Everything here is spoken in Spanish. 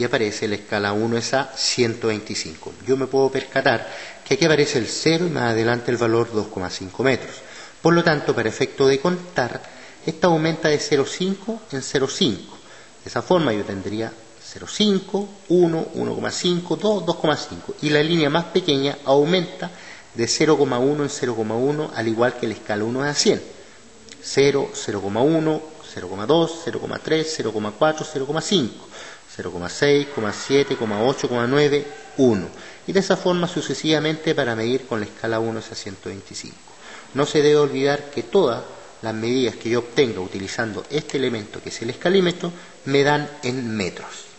aquí aparece la escala 1 es a 125. Yo me puedo percatar que aquí aparece el 0 y más adelante el valor 2,5 metros. Por lo tanto, para efecto de contar, esta aumenta de 0,5 en 0,5. De esa forma yo tendría 0,5, 1, 1,5, 2, 2,5. Y la línea más pequeña aumenta de 0,1 en 0,1, al igual que la escala 1 es a 100. 0, 0,1, 0,2, 0,3, 0,4, 0,5, 0,6, 0,7, 0,8, 0,9, 1. Y de esa forma sucesivamente para medir con la escala 1 es a 125. No se debe olvidar que todas las medidas que yo obtenga utilizando este elemento que es el escalímetro me dan en metros.